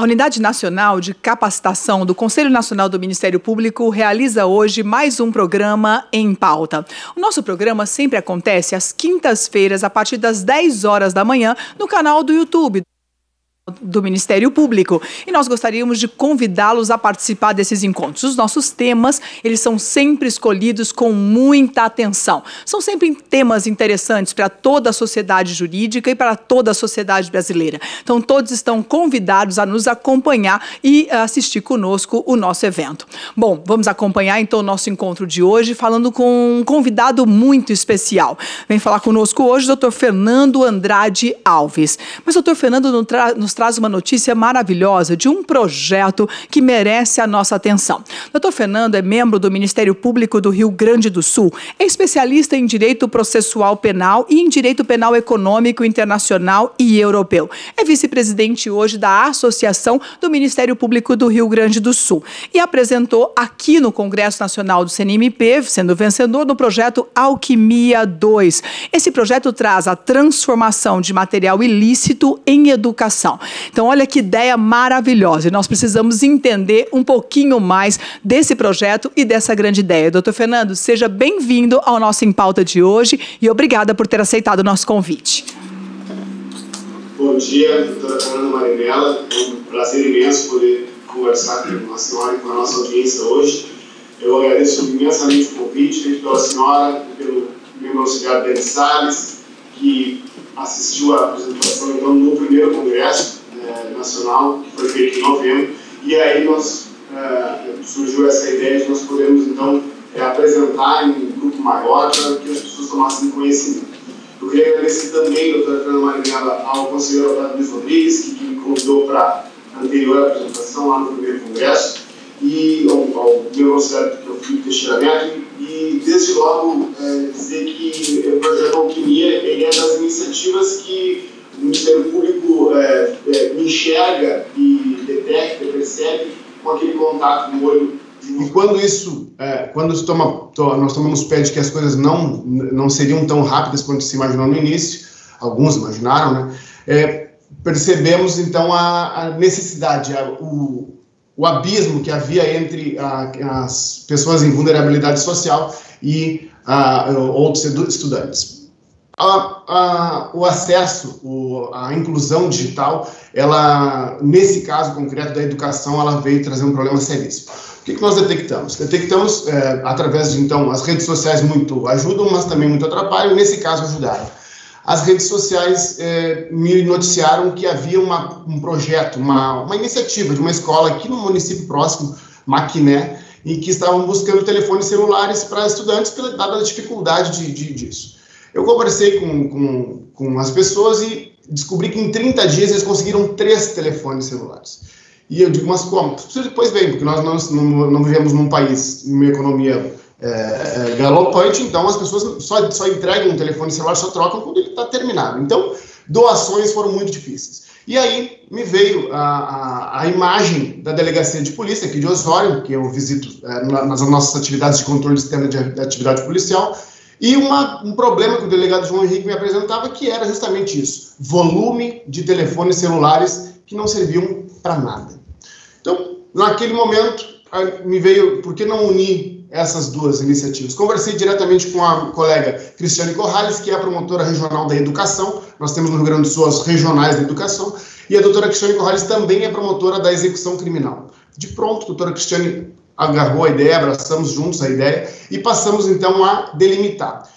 A Unidade Nacional de Capacitação do Conselho Nacional do Ministério Público realiza hoje mais um programa em pauta. O nosso programa sempre acontece às quintas-feiras, a partir das 10 horas da manhã, no canal do YouTube do Ministério Público. E nós gostaríamos de convidá-los a participar desses encontros. Os nossos temas, eles são sempre escolhidos com muita atenção. São sempre temas interessantes para toda a sociedade jurídica e para toda a sociedade brasileira. Então, todos estão convidados a nos acompanhar e assistir conosco o nosso evento. Bom, vamos acompanhar então o nosso encontro de hoje falando com um convidado muito especial. Vem falar conosco hoje o doutor Fernando Andrade Alves. Mas o doutor Fernando nos traz uma notícia maravilhosa de um projeto que merece a nossa atenção. Dr. Fernando é membro do Ministério Público do Rio Grande do Sul, é especialista em direito processual penal e em direito penal econômico internacional e europeu. É vice-presidente hoje da Associação do Ministério Público do Rio Grande do Sul e apresentou aqui no Congresso Nacional do CNMP, sendo vencedor no projeto Alquimia 2. Esse projeto traz a transformação de material ilícito em educação. Então, olha que ideia maravilhosa. E nós precisamos entender um pouquinho mais desse projeto e dessa grande ideia. Doutor Fernando, seja bem-vindo ao nosso Em Pauta de hoje e obrigada por ter aceitado o nosso convite. Bom dia, doutora Fernanda Marinella. É um prazer imenso poder conversar com a senhora e com a nossa audiência hoje. Eu agradeço imensamente o convite feito pela senhora e pelo meu auxiliar Denis Salles, que assistiu à apresentação então, no primeiro congresso é, nacional, que foi feito em novembro, e aí nós, é, surgiu essa ideia de nós podermos, então, é, apresentar em um grupo maior para que as pessoas tomassem conhecimento. Eu queria agradecer também, doutora Fernanda Marinella, ao conselheiro Otávio Luiz Rodrigues, que me convidou para a anterior apresentação lá no primeiro congresso, e ao, ao meu auxiliar, que o Filipe Teixeira Neto, e desde logo é, dizer que o projeto Alquimia é das iniciativas que o Ministério Público é, é, enxerga e detecta, percebe com aquele contato no olho. E quando isso, é, quando toma, to, nós tomamos pé de que as coisas não, não seriam tão rápidas quanto se imaginou no início, alguns imaginaram, né? É, percebemos então a, a necessidade, a, o, o abismo que havia entre a, as pessoas em vulnerabilidade social e outros estudantes a, o acesso, o, a inclusão digital, ela, nesse caso concreto da educação, ela veio trazer um problema seríssimo. O que, que nós detectamos? Detectamos, é, através de, então, as redes sociais muito ajudam, mas também muito atrapalham, nesse caso ajudaram. As redes sociais é, me noticiaram que havia uma, um projeto, uma, uma iniciativa de uma escola aqui no município próximo, Maquiné, em que estavam buscando telefones celulares para estudantes, pela dada a dificuldade de, de, disso. Eu conversei com, com, com as pessoas e descobri que em 30 dias eles conseguiram três telefones celulares. E eu digo, mas como? Pois bem, porque nós não, não, não vivemos num país, numa economia é, é, galopante, então as pessoas só, só entregam um telefone celular, só trocam quando ele está terminado. Então, doações foram muito difíceis. E aí me veio a, a, a, imagem da delegacia de polícia aqui de Osório, que eu visito é, nas nossas atividades de controle sistema de, de atividade policial, e uma, um problema que o delegado João Henrique me apresentava que era justamente isso: volume de telefones celulares que não serviam para nada. Então, naquele momento, me veio, por que não unir essas duas iniciativas? Conversei diretamente com a colega Cristiane Corrales, que é a promotora regional da educação. Nós temos no Rio Grande do Sul as regionais da educação. E a doutora Cristiane Corrales também é promotora da execução criminal. De pronto, a doutora Cristiane agarrou a ideia, abraçamos juntos a ideia e passamos então a delimitar.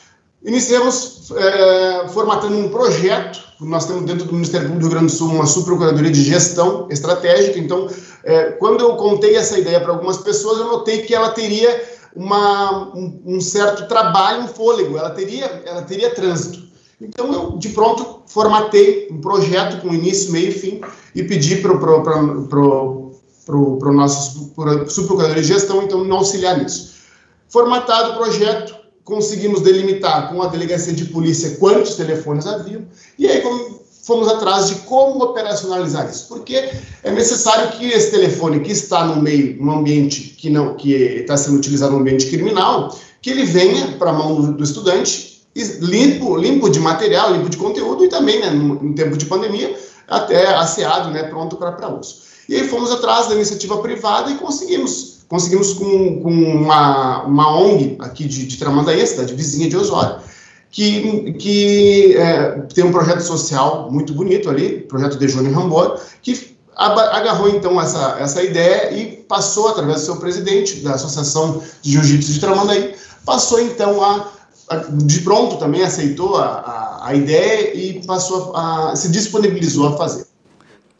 Iniciamos é, formatando um projeto, nós temos dentro do Ministério Público do Rio Grande do Sul uma subprocuradoria de gestão estratégica, então, é, quando eu contei essa ideia para algumas pessoas, eu notei que ela teria uma, um, um, certo trabalho, um fôlego, ela teria, ela teria trânsito. Então, eu, de pronto, formatei um projeto com início, meio e fim e pedi para o nosso subprocurador de gestão, então, não auxiliar nisso. Formatado o projeto, conseguimos delimitar com a delegacia de polícia quantos telefones haviam, e aí fomos atrás de como operacionalizar isso, porque é necessário que esse telefone que está no meio, no ambiente que não que está sendo utilizado no ambiente criminal, que ele venha para a mão do, estudante limpo, limpo de material, limpo de conteúdo e também, né, no tempo de pandemia, até asseado, né, pronto para uso. E aí fomos atrás da iniciativa privada e conseguimos. Conseguimos com, com uma, uma ONG aqui de, de Tramandaí, cidade vizinha de Osório, que, que é, tem um projeto social muito bonito ali, projeto de Johnny Rambor, que agarrou então essa, essa ideia e passou, através do seu presidente da Associação de Jiu-Jitsu de Tramandaí, passou então a, a, de pronto também aceitou a, a, a ideia e passou a, se disponibilizou a fazer.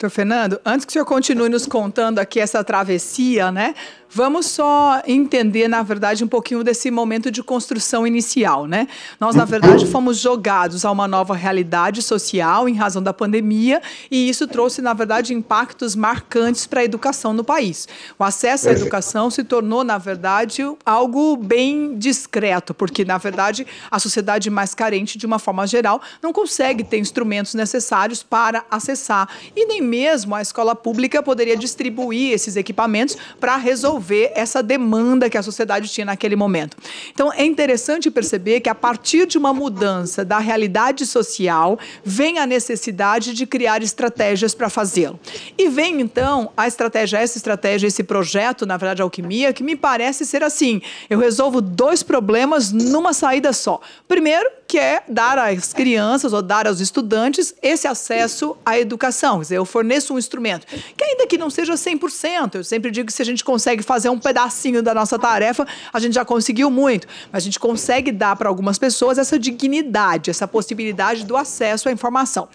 Doutor Fernando, antes que o senhor continue nos contando aqui essa travessia, né? Vamos só entender, na verdade, um pouquinho desse momento de construção inicial, né? Nós, na verdade, fomos jogados a uma nova realidade social em razão da pandemia e isso trouxe, na verdade, impactos marcantes para a educação no país. O acesso à educação se tornou, na verdade, algo bem discreto, porque, na verdade, a sociedade mais carente, de uma forma geral, não consegue ter instrumentos necessários para acessar e nem mesmo a escola pública poderia distribuir esses equipamentos para resolver resolver essa demanda que a sociedade tinha naquele momento. Então, é interessante perceber que a partir de uma mudança da realidade social, vem a necessidade de criar estratégias para fazê-lo. E vem, então, a estratégia, essa estratégia, esse projeto, na verdade, alquimia, que me parece ser assim: eu resolvo dois problemas numa saída só. Primeiro, que é dar às crianças ou dar aos estudantes esse acesso à educação. Quer dizer, eu forneço um instrumento, que ainda que não seja 100%, eu sempre digo que se a gente consegue fazer um pedacinho da nossa tarefa, a gente já conseguiu muito. Mas a gente consegue dar para algumas pessoas essa dignidade, essa possibilidade do acesso à informação.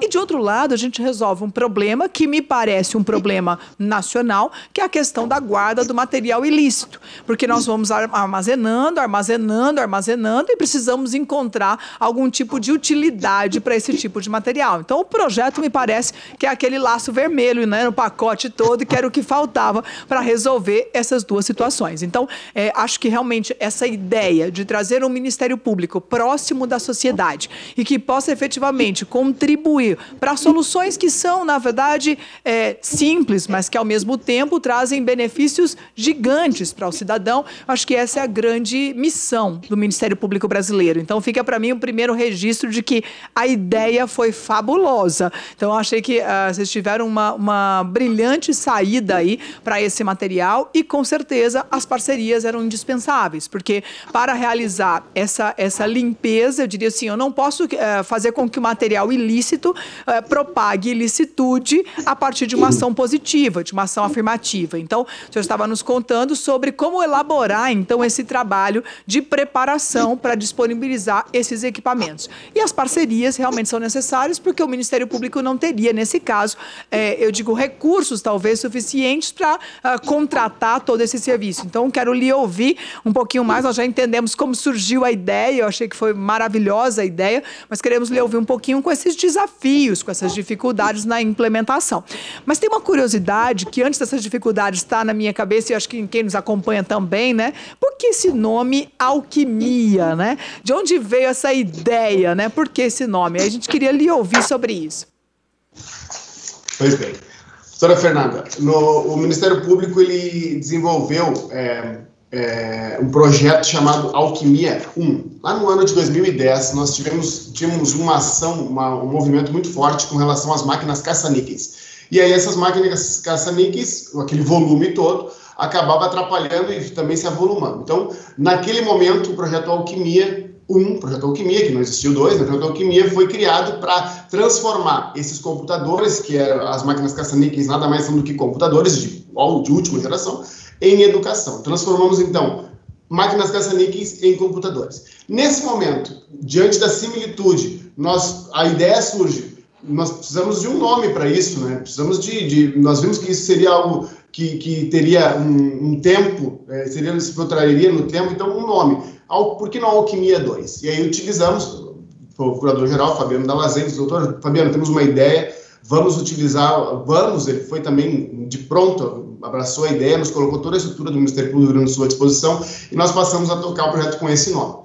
E de outro lado, a gente resolve um problema que me parece um problema nacional, que é a questão da guarda do material ilícito. Porque nós vamos armazenando, armazenando, armazenando e precisamos encontrar algum tipo de utilidade para esse tipo de material. Então, o projeto me parece que é aquele laço vermelho né, no pacote todo, que era o que faltava para resolver essas duas situações. Então, é, acho que realmente essa ideia de trazer um Ministério Público próximo da sociedade e que possa efetivamente contribuir para soluções que são, na verdade, é, simples, mas que ao mesmo tempo trazem benefícios gigantes para o cidadão, acho que essa é a grande missão do Ministério Público brasileiro. Então, fica para mim o primeiro registro de que a ideia foi fabulosa. Então, eu achei que uh, vocês tiveram uma, uma brilhante saída aí para esse material e, com certeza, as parcerias eram indispensáveis, porque para realizar essa, essa limpeza, eu diria assim, eu não posso uh, fazer com que o material ilícito uh, propague ilicitude a partir de uma ação positiva, de uma ação afirmativa. Então, o senhor estava nos contando sobre como elaborar, então, esse trabalho de preparação para disponibilizar esses equipamentos. E as parcerias realmente são necessárias porque o Ministério Público não teria, nesse caso, é, eu digo, recursos talvez suficientes para uh, ah, contratar todo esse serviço. Então, quero lhe ouvir um pouquinho mais. Nós já entendemos como surgiu a ideia, eu achei que foi maravilhosa a ideia, mas queremos lhe ouvir um pouquinho com esses desafios, com essas dificuldades na implementação. Mas tem uma curiosidade que antes dessas dificuldades está na minha cabeça e acho que quem nos acompanha também, né? Por que esse nome alquimia, né? De onde veio veio essa ideia, né? Por que esse nome? A gente queria lhe ouvir sobre isso. Pois bem. Doutora Fernanda, no, o Ministério Público ele desenvolveu é, é, um projeto chamado Alquimia 1. Lá no ano de 2010, nós tivemos, tivemos uma ação, uma, um movimento muito forte com relação às máquinas caça-níqueis. E aí essas máquinas caça-níqueis, aquele volume todo, acabava atrapalhando e também se avolumando. Então, naquele momento, o projeto Alquimia um, projeto Alquimia, que não existiu dois, né? projeto Alquimia foi criado para transformar esses computadores, que eram as máquinas caça-níqueis nada mais são do que computadores de, de última geração, em educação. Transformamos, então, máquinas caça-níqueis em computadores. Nesse momento, diante da similitude, nós, a ideia surge, nós precisamos de um nome para isso, né? Precisamos de, de, Nós vimos que isso seria algo que, que teria um, um tempo, é, seria, se protraria no tempo, então um nome por que não Alquimia 2? E aí utilizamos, o procurador-geral Fabiano Dalazendes, doutor Fabiano, temos uma ideia, vamos utilizar, vamos, ele foi também de pronto, abraçou a ideia, nos colocou toda a estrutura do Ministério Público do Rio Grande do Sul à disposição e nós passamos a tocar o projeto com esse nome.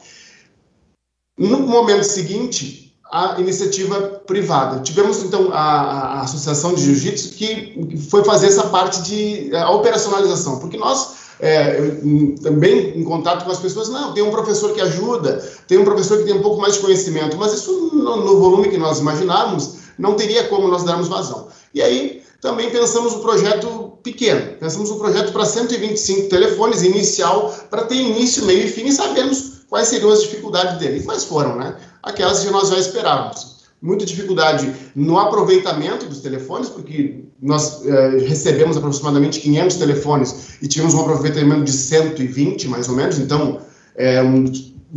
No momento seguinte, a iniciativa privada. Tivemos, então, a, a Associação de Jiu-Jitsu que foi fazer essa parte de a operacionalização, porque nós é, também em contato com as pessoas, não, tem um professor que ajuda, tem um professor que tem um pouco mais de conhecimento, mas isso no, no volume que nós imaginávamos não teria como nós darmos vazão. E aí também pensamos um projeto pequeno. Pensamos um projeto para 125 telefones inicial, para ter início, meio e fim e sabermos quais seriam as dificuldades dele. Quais foram, né? Aquelas que nós já esperávamos. Muita dificuldade no aproveitamento dos telefones, porque nós eh, recebemos aproximadamente 500 telefones e tivemos um aproveitamento de 120, mais ou menos, então, é, um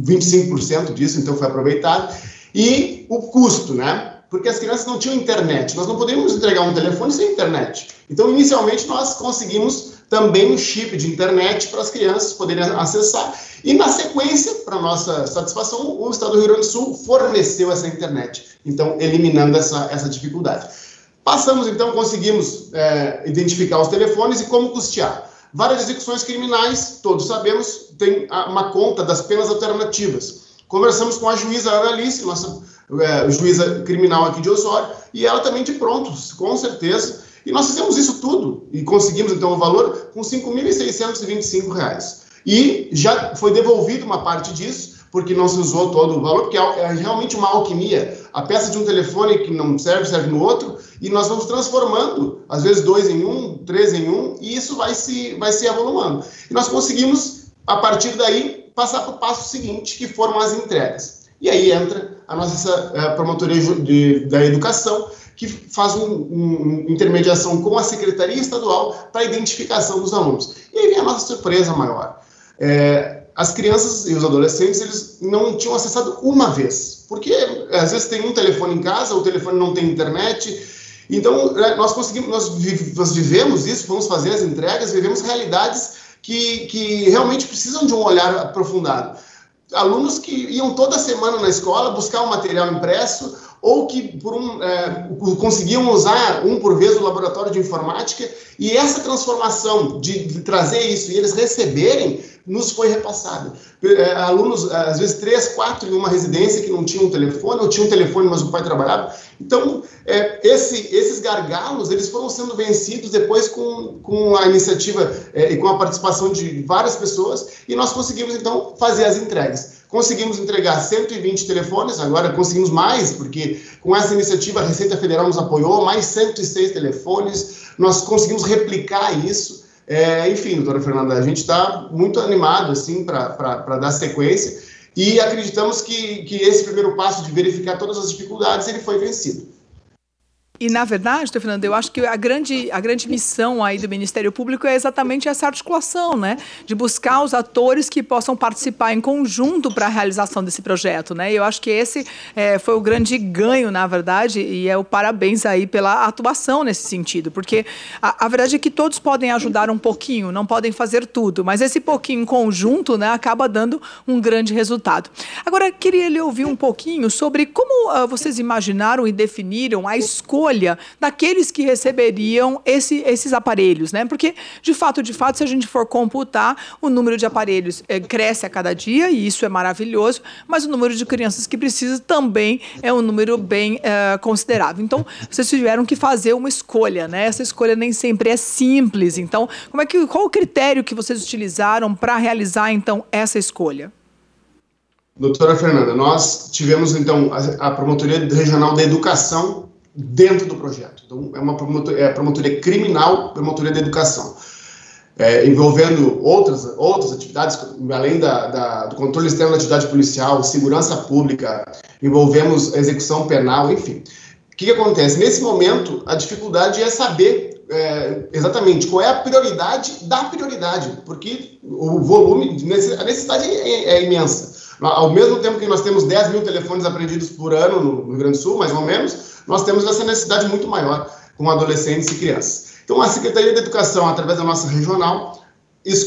25% disso, então foi aproveitado. E o custo, né? Porque as crianças não tinham internet. Nós não poderíamos entregar um telefone sem internet. Então, inicialmente, nós conseguimos também um chip de internet para as crianças poderem acessar. E, na sequência, para nossa satisfação, o Estado do Rio Grande do Sul forneceu essa internet, então, eliminando essa, essa dificuldade. Passamos, então, conseguimos é, identificar os telefones e como custear. Várias execuções criminais, todos sabemos, tem uma conta das penas alternativas. Conversamos com a juíza Ana Alice, nossa é, juíza criminal aqui de Osório, e ela também de prontos, com certeza. E nós fizemos isso tudo e conseguimos então o valor com R$ 5.625. E já foi devolvido uma parte disso, porque não se usou todo o valor, porque é, é realmente uma alquimia. A peça de um telefone que não serve, serve no outro, e nós vamos transformando, às vezes dois em um, três em um, e isso vai se, vai se avolumando. E nós conseguimos, a partir daí, passar para o passo seguinte, que foram as entregas. E aí entra a nossa a promotoria de, da educação, que faz uma um, intermediação com a Secretaria Estadual para a identificação dos alunos. E aí vem a nossa surpresa maior. É, as crianças e os adolescentes eles não tinham acessado uma vez, porque às vezes tem um telefone em casa, o telefone não tem internet. Então é, nós conseguimos, nós vivemos isso, vamos fazer as entregas, vivemos realidades que, que realmente precisam de um olhar aprofundado alunos que iam toda semana na escola buscar o um material impresso ou que por um, é, conseguiam usar um por vez o laboratório de informática e essa transformação de, trazer isso e eles receberem nos foi repassada. É, alunos, às vezes, três, quatro em uma residência que não tinham um telefone, ou tinham um telefone, mas o pai trabalhava. Então, é, esse, esses gargalos, eles foram sendo vencidos depois com, com a iniciativa é, e com a participação de várias pessoas, e nós conseguimos, então, fazer as entregas. Conseguimos entregar 120 telefones, agora conseguimos mais, porque com essa iniciativa a Receita Federal nos apoiou, mais 106 telefones, nós conseguimos replicar isso, é, enfim, doutora Fernanda, a gente está muito animado assim para dar sequência e acreditamos que, que esse primeiro passo de verificar todas as dificuldades ele foi vencido. E, na verdade, Fernando, eu acho que a grande, a grande missão aí do Ministério Público é exatamente essa articulação, né? De buscar os atores que possam participar em conjunto para a realização desse projeto, né? E eu acho que esse é, foi o grande ganho, na verdade, e é o parabéns aí pela atuação nesse sentido, porque a, a verdade é que todos podem ajudar um pouquinho, não podem fazer tudo, mas esse pouquinho em conjunto, né, acaba dando um grande resultado. Agora, queria lhe ouvir um pouquinho sobre como uh, vocês imaginaram e definiram a escolha escolha daqueles que receberiam esse, esses aparelhos, né? Porque, de fato, de fato, se a gente for computar, o número de aparelhos é, cresce a cada dia e isso é maravilhoso, mas o número de crianças que precisam também é um número bem é, considerável. Então, vocês tiveram que fazer uma escolha, né? Essa escolha nem sempre é simples. Então, como é que, qual o critério que vocês utilizaram para realizar, então, essa escolha? Doutora Fernanda, nós tivemos então a Promotoria Regional da Educação dentro do projeto. Então, é uma promotoria, é promotoria criminal, promotoria da educação, é, envolvendo outras, outras atividades, além da, da, do controle externo da atividade policial, segurança pública, envolvemos execução penal, enfim. O que, que acontece? Nesse momento, a dificuldade é saber é, exatamente qual é a prioridade da prioridade, porque o volume, a necessidade é, é imensa. Ao mesmo tempo que nós temos 10 mil telefones apreendidos por ano no Rio Grande do Sul, mais ou menos, nós temos essa necessidade muito maior com adolescentes e crianças. Então, a Secretaria de Educação, através da nossa regional,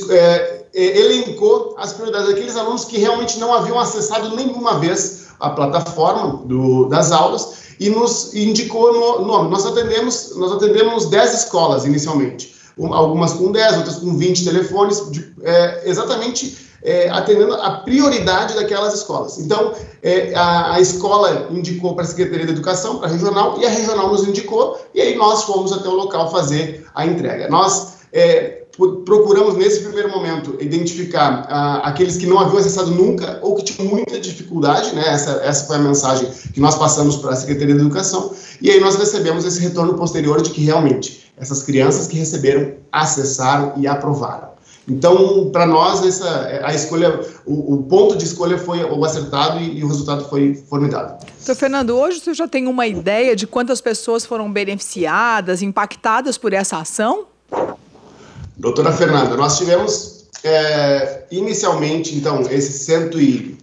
é, é, elencou as prioridades daqueles alunos que realmente não haviam acessado nenhuma vez a plataforma do, das aulas e nos indicou no nome. Nós atendemos, nós atendemos 10 escolas inicialmente, algumas com 10, outras com 20 telefones, de, é, exatamente é, atendendo a prioridade daquelas escolas. Então, é, a, a, escola indicou para a Secretaria da Educação, para a regional, e a regional nos indicou, e aí nós fomos até o local fazer a entrega. Nós é, procuramos, nesse primeiro momento, identificar aqueles que não haviam acessado nunca ou que tinham muita dificuldade, né? Essa, essa foi a mensagem que nós passamos para a Secretaria da Educação, e aí nós recebemos esse retorno posterior de que realmente essas crianças que receberam, acessaram e aprovaram. Então, para nós, essa, a escolha, o, o, ponto de escolha foi o acertado e, e, o resultado foi formidável. Então, Fernando, hoje você já tem uma ideia de quantas pessoas foram beneficiadas, impactadas por essa ação? Doutora Fernanda, nós tivemos é, inicialmente, então, esses cento e,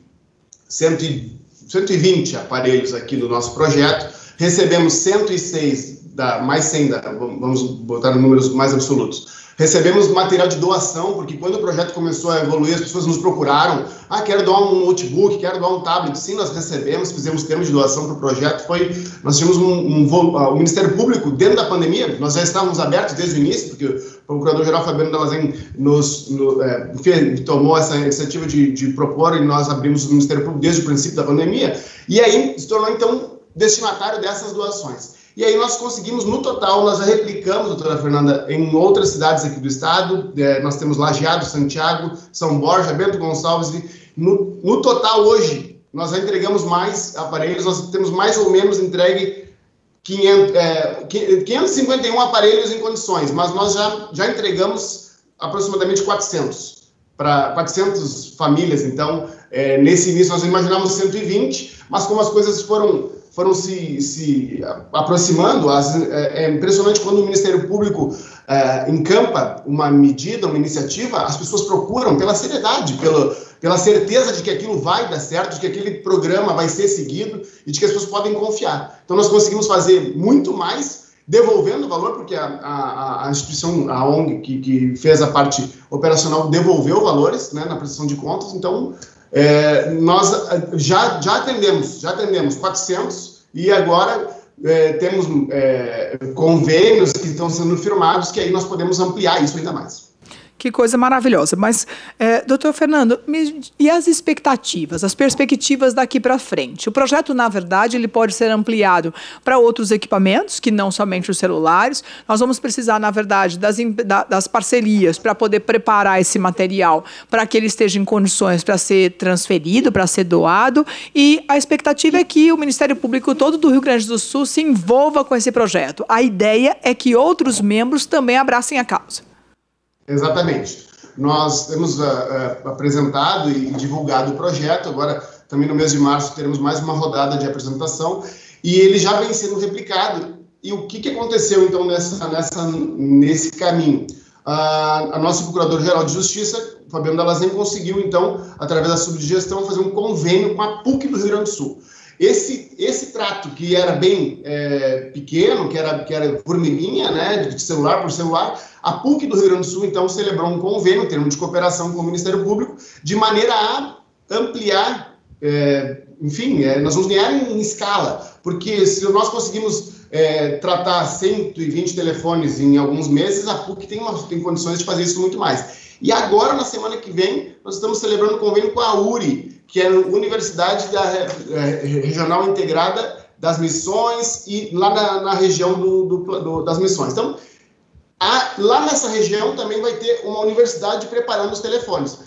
cento e, 120 aparelhos aqui no nosso projeto, recebemos 106, da, mais 100, da, vamos botar números mais absolutos, Recebemos material de doação, porque quando o projeto começou a evoluir, as pessoas nos procuraram. Ah, quero doar um notebook, quero doar um tablet. Sim, nós recebemos, fizemos termos de doação para o projeto. Foi, nós tínhamos um, um, um, o Ministério Público, dentro da pandemia, nós já estávamos abertos desde o início, porque o Procurador-Geral Fabiano Dalazen nos, no, é, tomou essa iniciativa de, de propor e nós abrimos o Ministério Público desde o princípio da pandemia. E aí se tornou, então, destinatário dessas doações. E aí nós conseguimos, no total, nós replicamos, doutora Fernanda, em outras cidades aqui do estado. É, nós temos Lajeado, Santiago, São Borja, Bento Gonçalves. No, no total, hoje, nós entregamos mais aparelhos, nós temos mais ou menos entregue 500, é, 551 aparelhos em condições, mas nós já, já entregamos aproximadamente 400 para 400 famílias. Então, é, nesse início nós imaginávamos 120, mas como as coisas foram foram se, se aproximando. As, é, é, impressionante quando o Ministério Público é, encampa uma medida, uma iniciativa, as pessoas procuram pela seriedade, pela, pela certeza de que aquilo vai dar certo, de que aquele programa vai ser seguido e de que as pessoas podem confiar. Então, nós conseguimos fazer muito mais devolvendo o valor, porque a, a, a instituição, a ONG que, que, fez a parte operacional, devolveu valores né, na prestação de contas. Então, é, nós é, já, já atendemos, já atendemos 400 e agora é, temos é, convênios que estão sendo firmados que aí nós podemos ampliar isso ainda mais. Que coisa maravilhosa. Mas, é, doutor Fernando, e as expectativas, as perspectivas daqui para frente? O projeto, na verdade, ele pode ser ampliado para outros equipamentos, que não somente os celulares. Nós vamos precisar, na verdade, das, das parcerias para poder preparar esse material para que ele esteja em condições para ser transferido, para ser doado. E a expectativa é que o Ministério Público todo do Rio Grande do Sul se envolva com esse projeto. A ideia é que outros membros também abracem a causa. Exatamente. Nós temos uh, uh, apresentado e divulgado o projeto, agora também no mês de março teremos mais uma rodada de apresentação, e ele já vem sendo replicado. E o que, que aconteceu então nessa, nessa, nesse caminho? Uh, a nossa Procurador-Geral de Justiça, Fabiano Dalazen, conseguiu então, através da subdigestão, fazer um convênio com a PUC do Rio Grande do Sul. Esse, esse trato que era bem é, pequeno, que era, que era formilinha, né, de celular por celular, a PUC do Rio Grande do Sul, então, celebrou um convênio, um termo de cooperação com o Ministério Público, de maneira a ampliar, é, enfim, é, nós vamos ganhar em, em, escala, porque se nós conseguimos é, tratar 120 telefones em alguns meses, a PUC tem, uma, tem condições de fazer isso muito mais. E agora, na semana que vem, nós estamos celebrando um convênio com a URI, que é a Universidade da, é, Regional Integrada das Missões e lá na, na região do, do, do, das Missões. Então, a, lá nessa região também vai ter uma universidade preparando os telefones.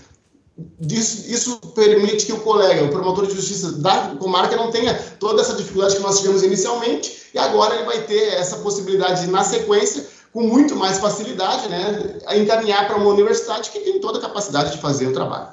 Isso, isso, permite que o colega, o promotor de justiça da comarca, não tenha toda essa dificuldade que nós tivemos inicialmente, e agora ele vai ter essa possibilidade, na sequência, com muito mais facilidade, né, a encaminhar para uma universidade que tem toda a capacidade de fazer o trabalho.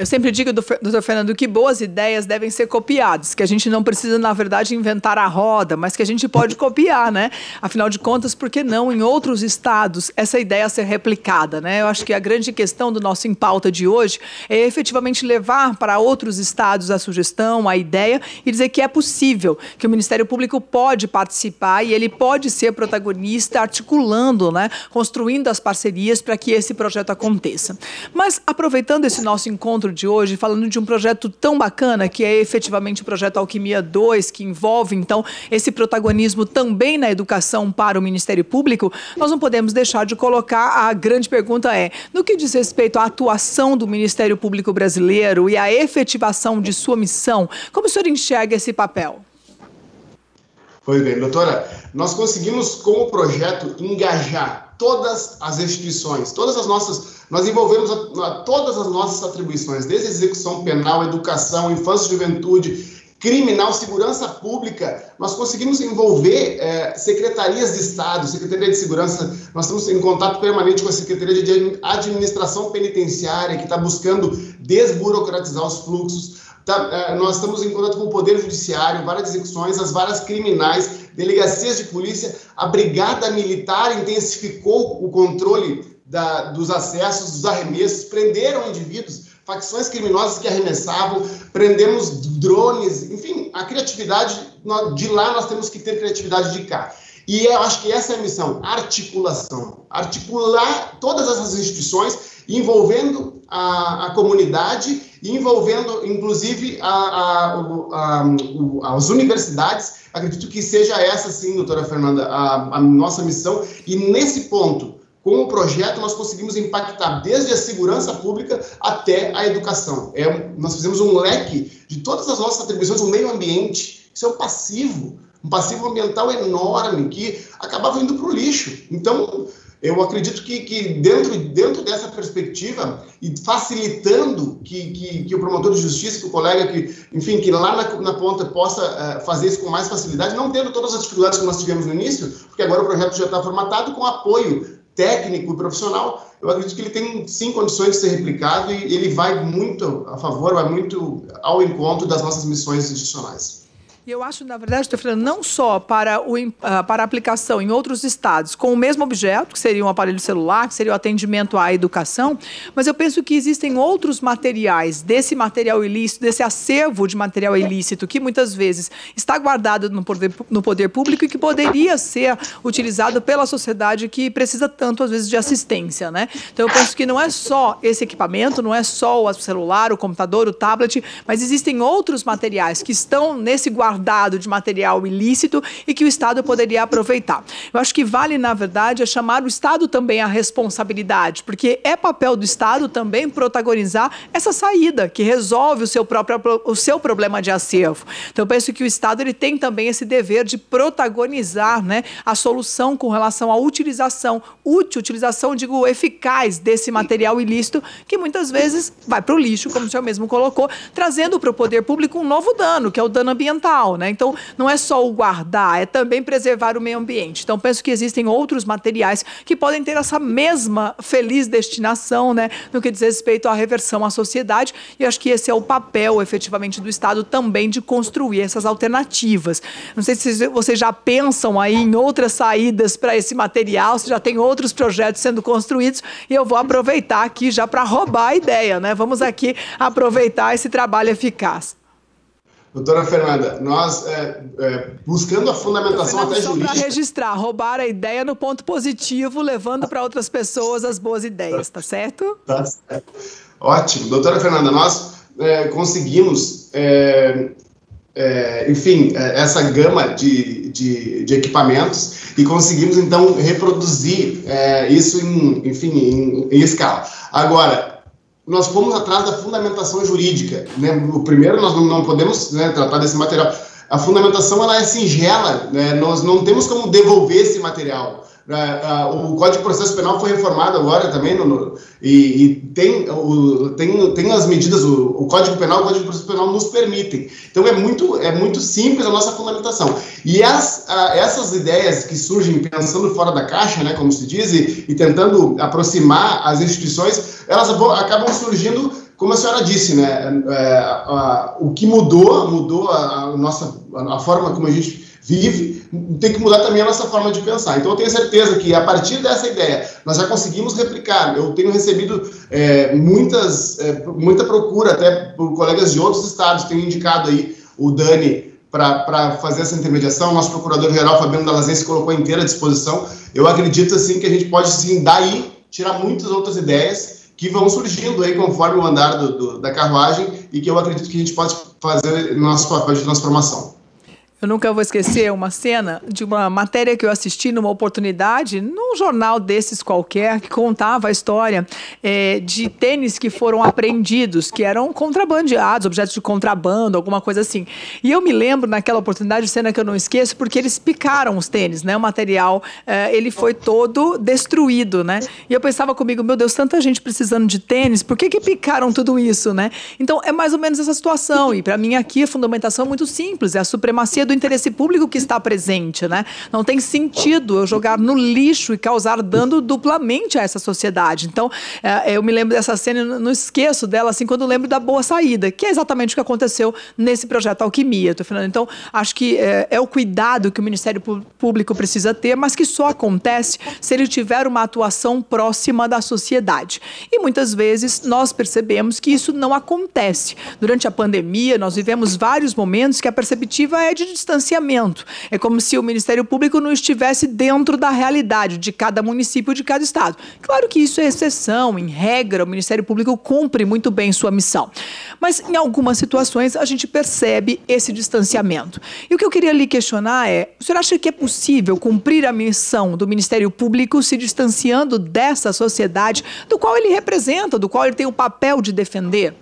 Eu sempre digo, doutor Fernando, que boas ideias devem ser copiadas, que a gente não precisa, na verdade, inventar a roda, mas que a gente pode copiar, né? Afinal de contas, por que não em outros estados essa ideia ser replicada, né? Eu acho que a grande questão do nosso em pauta de hoje é efetivamente levar para outros estados a sugestão, a ideia e dizer que é possível, que o Ministério Público pode participar e ele pode ser protagonista, articulando, né? Construindo as parcerias para que esse projeto aconteça. Mas aproveitando esse nosso encontro encontro de hoje falando de um projeto tão bacana que é efetivamente o projeto Alquimia 2, que envolve então esse protagonismo também na educação para o Ministério Público, nós não podemos deixar de colocar a grande pergunta é, no que diz respeito à atuação do Ministério Público brasileiro e à efetivação de sua missão, como o senhor enxerga esse papel? Pois bem, doutora, nós conseguimos com o projeto engajar todas as instituições, todas as nossas nós envolvemos a, a, todas as nossas atribuições, desde execução penal, educação, infância e juventude, criminal, segurança pública, nós conseguimos envolver é, secretarias de Estado, Secretaria de Segurança, nós estamos em contato permanente com a Secretaria de Administração Penitenciária, que está buscando desburocratizar os fluxos, tá, é, nós estamos em contato com o Poder Judiciário, várias execuções, as varas criminais, delegacias de polícia, a Brigada Militar intensificou o controle da, dos acessos, dos arremessos, prenderam indivíduos facções criminosas que arremessavam, prendemos drones, enfim, a criatividade, de lá nós temos que ter criatividade de cá. E eu acho que essa é a missão, articulação. Articular todas essas instituições, envolvendo a, a comunidade, envolvendo, inclusive, a, a, as universidades. Acredito que seja essa, sim, doutora Fernanda, a nossa missão. E nesse ponto, com o projeto, nós conseguimos impactar desde a segurança pública até a educação. É, nós fizemos um leque de todas as nossas atribuições, o meio ambiente. Isso é um passivo, um passivo ambiental enorme que acabava indo para o lixo. Então, eu acredito que, que, dentro, dentro dessa perspectiva e facilitando que, que, que, o promotor de justiça, que o colega, que, enfim, que lá na, na ponta possa uh, fazer isso com mais facilidade, não tendo todas as dificuldades que nós tivemos no início, porque agora o projeto já está formatado com apoio técnico e profissional, eu acredito que ele tem sim condições de ser replicado e ele vai muito a favor, vai muito ao encontro das nossas missões institucionais. Eu acho, na verdade, estou falando não só para, o, ah, para aplicação em outros estados com o mesmo objeto, que seria um aparelho celular, que seria o atendimento à educação, mas eu penso que existem outros materiais desse material ilícito, desse acervo de material ilícito, que muitas vezes está guardado no poder, no poder público e que poderia ser utilizado pela sociedade que precisa tanto, às vezes, de assistência. Né? Então, eu penso que não é só esse equipamento, não é só o celular, o computador, o tablet, mas existem outros materiais que estão nesse guarda guardado de material ilícito e que o Estado poderia aproveitar. Eu acho que vale, na verdade, é chamar o Estado também à responsabilidade, porque é papel do Estado também protagonizar essa saída que resolve o seu próprio o seu problema de acervo. Então, eu penso que o Estado ele tem também esse dever de protagonizar né, a solução com relação à utilização, útil, utilização, digo, eficaz desse material ilícito, que muitas vezes vai para o lixo, como o senhor mesmo colocou, trazendo para o poder público um novo dano, que é o dano ambiental né? Então, não é só o guardar, é também preservar o meio ambiente. Então, penso que existem outros materiais que podem ter essa mesma feliz destinação, né? No que diz respeito à reversão à sociedade. E acho que esse é o papel, efetivamente, do Estado também de construir essas alternativas. Não sei se vocês já pensam aí em outras saídas para esse material, se já tem outros projetos sendo construídos. E eu vou aproveitar aqui já para roubar a ideia, né? Vamos aqui aproveitar esse trabalho eficaz. Doutora Fernanda, nós é, é, buscando a fundamentação até jurídica. Para registrar, roubar a ideia no ponto positivo, levando para outras pessoas as boas ideias, tá certo? Tá certo. Ótimo. Doutora Fernanda, nós é, conseguimos, é, é, enfim, é, essa gama de, de, de, equipamentos e conseguimos, então, reproduzir isso, em, enfim, em, em escala. Agora, nós fomos atrás da fundamentação jurídica. Né? O primeiro, nós não, não podemos né, tratar desse material. A fundamentação ela é singela, né? nós não temos como devolver esse material. O Código de Processo Penal foi reformado agora também, no, no, e, e, tem, o, tem, tem as medidas, o, o, Código Penal o Código de Processo Penal nos permitem. Então é muito, é muito simples a nossa fundamentação. E as, essas ideias que surgem pensando fora da caixa, né, como se diz, e, e tentando aproximar as instituições, elas acabam surgindo como a senhora disse, né, é, o que mudou, mudou a, a nossa, a, forma como a gente vive, tem que mudar também a nossa forma de pensar. Então, eu tenho certeza que a partir dessa ideia, nós já conseguimos replicar. Eu tenho recebido é, muitas, é, muita procura, até por colegas de outros estados, tenho indicado aí o Dani para fazer essa intermediação. Nosso procurador-geral, Fabiano Dalazense, colocou inteira à disposição. Eu acredito, assim, que a gente pode, sim, daí tirar muitas outras ideias que vão surgindo aí conforme o andar do, do, da carruagem e que eu acredito que a gente pode fazer nosso papel de transformação. Eu nunca vou esquecer uma cena de uma matéria que eu assisti numa oportunidade, num jornal desses qualquer, que contava a história é, de tênis que foram apreendidos, que eram contrabandeados, objetos de contrabando, alguma coisa assim. E eu me lembro naquela oportunidade, cena que eu não esqueço, porque eles picaram os tênis, né? O material, é, ele foi todo destruído, né? E eu pensava comigo, meu Deus, tanta gente precisando de tênis, por que que picaram tudo isso, né? Então, é mais ou menos essa situação. E para mim aqui a fundamentação é muito simples, é a supremacia do interesse público que está presente, né? Não tem sentido eu jogar no lixo e causar dano duplamente a essa sociedade. Então, é, eu me lembro dessa cena, não esqueço dela, assim, quando lembro da boa saída, que é exatamente o que aconteceu nesse projeto Alquimia, tô falando. Então, acho que é, é o cuidado que o Ministério Público precisa ter, mas que só acontece se ele tiver uma atuação próxima da sociedade. E muitas vezes nós percebemos que isso não acontece. Durante a pandemia, nós vivemos vários momentos que a perceptiva é de distanciamento. É como se o Ministério Público não estivesse dentro da realidade de cada município, de cada estado. Claro que isso é exceção, em regra, o Ministério Público cumpre muito bem sua missão. Mas em algumas situações a gente percebe esse distanciamento. E o que eu queria lhe questionar é: o senhor acha que é possível cumprir a missão do Ministério Público se distanciando dessa sociedade do qual ele representa, do qual ele tem o papel de defender?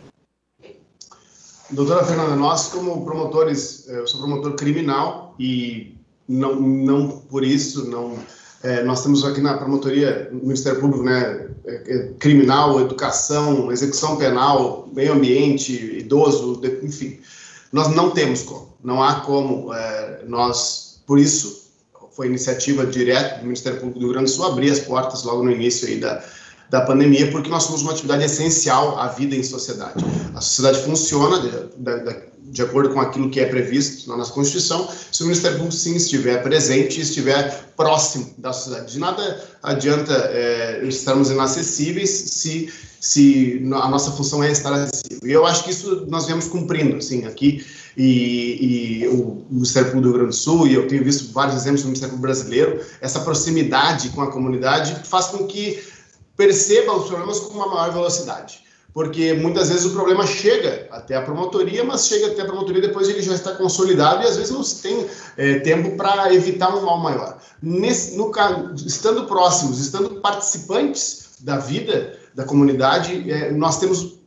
Doutora Fernanda, nós como promotores, eh, eu sou promotor criminal e não, não por isso, não, é, nós temos aqui na promotoria, no Ministério Público, né, é, criminal, educação, execução penal, meio ambiente, idoso, enfim, nós não temos como, não há como é, nós, por isso, foi iniciativa direta do Ministério Público do Rio Grande do Sul abrir as portas logo no início aí da, da pandemia, porque nós somos uma atividade essencial à vida em sociedade. A sociedade funciona de, de, de acordo com aquilo que é previsto na nossa Constituição, se o Ministério Público sim estiver presente e estiver próximo da sociedade. De nada adianta é, estarmos inacessíveis se, se a nossa função é estar acessível. E eu acho que isso nós viemos cumprindo, assim, aqui, e, e, o Ministério Público do Rio Grande do Sul, e eu tenho visto vários exemplos no Ministério Público Brasileiro, essa proximidade com a comunidade faz com que perceba os problemas com uma maior velocidade. Porque muitas vezes o problema chega até a promotoria, mas chega até a promotoria depois ele já está consolidado e às vezes não se tem é, tempo para evitar um mal maior. Nesse, no, estando próximos, estando participantes da vida da comunidade, é, nós temos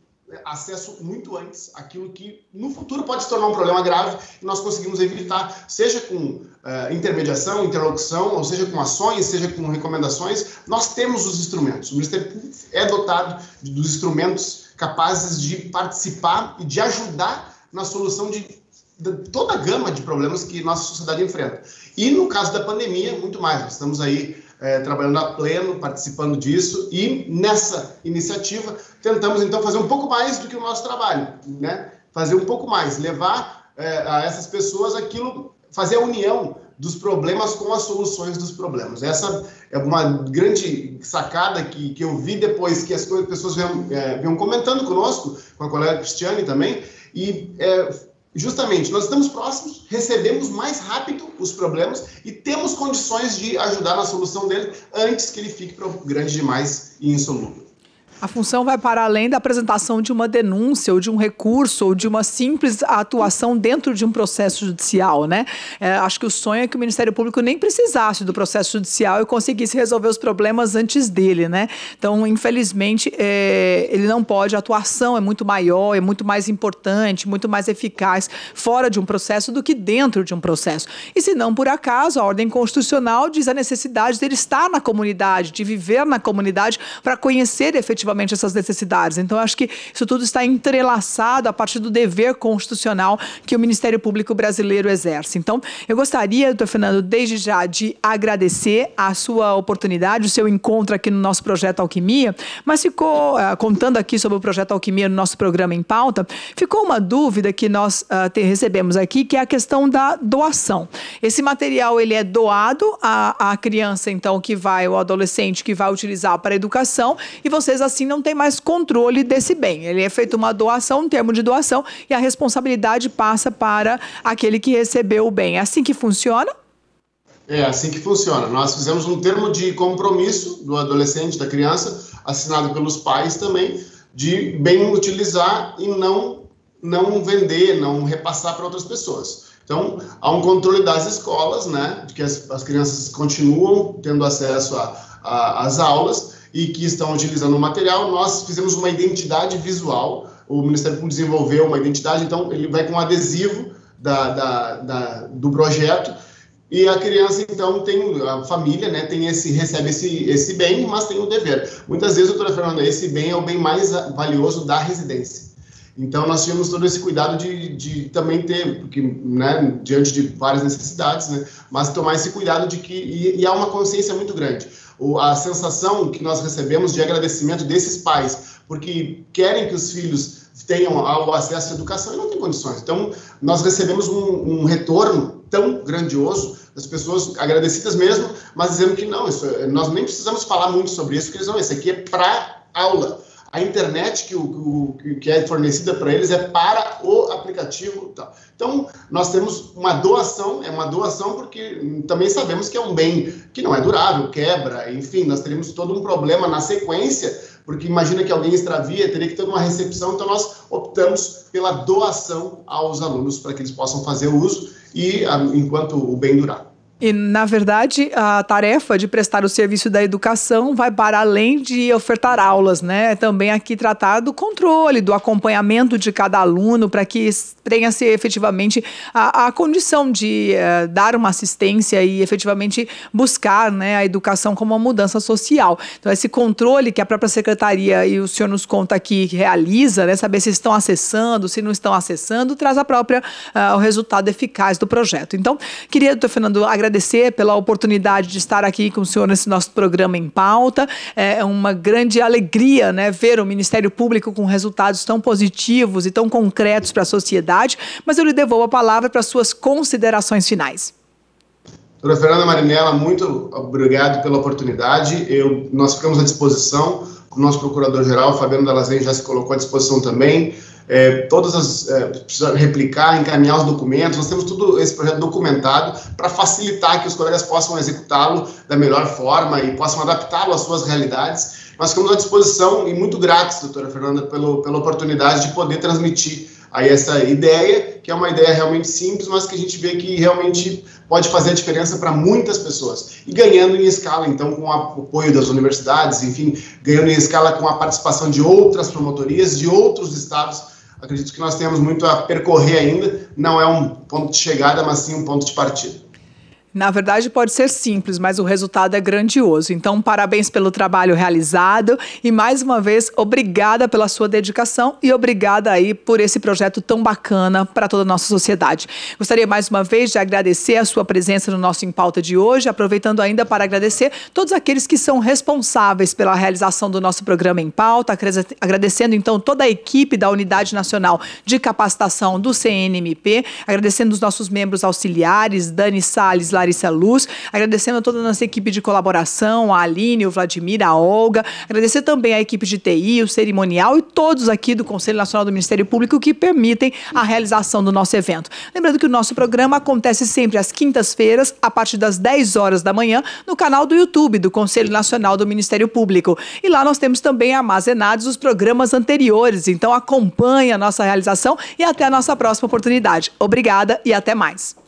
acesso muito antes àquilo que no futuro pode se tornar um problema grave e nós conseguimos evitar, seja com uh, intermediação, interlocução, ou seja com ações, seja com recomendações, nós temos os instrumentos. O Ministério Público é dotado dos instrumentos capazes de participar e de ajudar na solução de, de toda a gama de problemas que nossa sociedade enfrenta. E no caso da pandemia, muito mais. Nós estamos aí é, trabalhando a pleno, participando disso, e nessa iniciativa tentamos então fazer um pouco mais do que o nosso trabalho, né? Fazer um pouco mais, levar é, a essas pessoas aquilo, fazer a união dos problemas com as soluções dos problemas. Essa é uma grande sacada que, que eu vi depois que as pessoas vinham, é, vinham comentando conosco, com a colega Cristiane também, e é, justamente nós estamos próximos, recebemos mais rápido os problemas e temos condições de ajudar na solução dele antes que ele fique grande demais e insolúvel. A função vai para além da apresentação de uma denúncia, ou de um recurso, ou de uma simples atuação dentro de um processo judicial, né? É, acho que o sonho é que o Ministério Público nem precisasse do processo judicial e conseguisse resolver os problemas antes dele, né? Então, infelizmente, é, ele não pode. A atuação é muito maior, é muito mais importante, muito mais eficaz fora de um processo do que dentro de um processo. E se não por acaso, a ordem constitucional diz a necessidade dele estar na comunidade, de viver na comunidade para conhecer efetivamente efetivamente essas necessidades. Então, acho que isso tudo está entrelaçado a partir do dever constitucional que o Ministério Público brasileiro exerce. Então, eu gostaria, doutor Fernando, desde já, de agradecer a sua oportunidade, o seu encontro aqui no nosso projeto Alquimia, mas ficou, uh, contando aqui sobre o projeto Alquimia no nosso programa em pauta, ficou uma dúvida que nós uh, te, recebemos aqui, que é a questão da doação. Esse material, ele é doado à, à criança, então, que vai, o adolescente que vai utilizar para a educação, e vocês assim assim não tem mais controle desse bem. Ele é feito uma doação, um termo de doação, e a responsabilidade passa para aquele que recebeu o bem. É assim que funciona? É assim que funciona. Nós fizemos um termo de compromisso do adolescente, da criança, assinado pelos pais também, de bem utilizar e não não vender, não repassar para outras pessoas. Então, há um controle das escolas, né, de que as, as crianças continuam tendo acesso às aulas e que estão utilizando o material. Nós fizemos uma identidade visual, o Ministério Público desenvolveu uma identidade, então ele vai com um adesivo da, da, da, do projeto e a criança então tem a família né tem esse recebe esse esse bem mas tem o dever muitas vezes doutora Fernanda esse bem é o bem mais valioso da residência então, nós tínhamos todo esse cuidado de, de também ter, porque, né, diante de várias necessidades, né, mas tomar esse cuidado de que, e, e há uma consciência muito grande. O, a sensação que nós recebemos de agradecimento desses pais, porque querem que os filhos tenham o acesso à educação e não têm condições. Então, nós recebemos um, um retorno tão grandioso das pessoas agradecidas mesmo, mas dizendo que não, isso, nós nem precisamos falar muito sobre isso, porque eles não, isso aqui é para aula a internet que, o, que é fornecida para eles é para o aplicativo. Então, nós temos uma doação, é uma doação porque também sabemos que é um bem que não é durável, quebra, enfim, nós teríamos todo um problema na sequência, porque imagina que alguém extravia, teria que ter uma recepção, então nós optamos pela doação aos alunos para que eles possam fazer uso e enquanto o bem durar. E, na verdade, a tarefa de prestar o serviço da educação vai para além de ofertar aulas, né? Também aqui tratar do controle, do acompanhamento de cada aluno, para que tenha-se efetivamente a, a, condição de uh, dar uma assistência e efetivamente buscar né, a educação como uma mudança social. Então, esse controle que a própria secretaria e o senhor nos conta aqui realiza, né? Saber se estão acessando, se não estão acessando, traz a própria, uh, o resultado eficaz do projeto. Então, queria, doutor Fernando, agradecer agradecer pela oportunidade de estar aqui com o senhor nesse nosso programa em pauta. É uma grande alegria né, ver o Ministério Público com resultados tão positivos e tão concretos para a sociedade. Mas eu lhe devolvo a palavra para suas considerações finais. Doutora Fernanda Marinella, muito obrigado pela oportunidade. Eu, nós ficamos à disposição. O nosso procurador-geral, Fabiano Dalazen, já se colocou à disposição também é, todas as é, precisa replicar, encaminhar os documentos. Nós temos tudo esse projeto documentado para facilitar que os colegas possam executá-lo da melhor forma e possam adaptá-lo às suas realidades. Nós ficamos à disposição e muito gratos, doutora Fernanda, pelo, pela oportunidade de poder transmitir aí essa ideia, que é uma ideia realmente simples, mas que a gente vê que realmente pode fazer a diferença para muitas pessoas. E ganhando em escala, então, com o apoio das universidades, enfim, ganhando em escala com a participação de outras promotorias, de outros estados acredito que nós temos muito a percorrer ainda. Não é um ponto de chegada, mas sim um ponto de partida. Na verdade, pode ser simples, mas o resultado é grandioso. Então, parabéns pelo trabalho realizado e mais uma vez, obrigada pela sua dedicação e obrigada aí por esse projeto tão bacana para toda a nossa sociedade. Gostaria mais uma vez de agradecer a sua presença no nosso Em Pauta de hoje, aproveitando ainda para agradecer todos aqueles que são responsáveis pela realização do nosso programa Em Pauta, agradecendo então toda a equipe da Unidade Nacional de Capacitação do CNMP, agradecendo os nossos membros auxiliares, Dani Salles, Larissa Luz, agradecendo a toda a nossa equipe de colaboração, a Aline, o Vladimir, a Olga, agradecer também a equipe de TI, o cerimonial e todos aqui do Conselho Nacional do Ministério Público que permitem a realização do nosso evento. Lembrando que o nosso programa acontece sempre às quintas-feiras, a partir das 10 horas da manhã, no canal do YouTube do Conselho Nacional do Ministério Público. E lá nós temos também armazenados os programas anteriores, então acompanhe a nossa realização e até a nossa próxima oportunidade. Obrigada e até mais.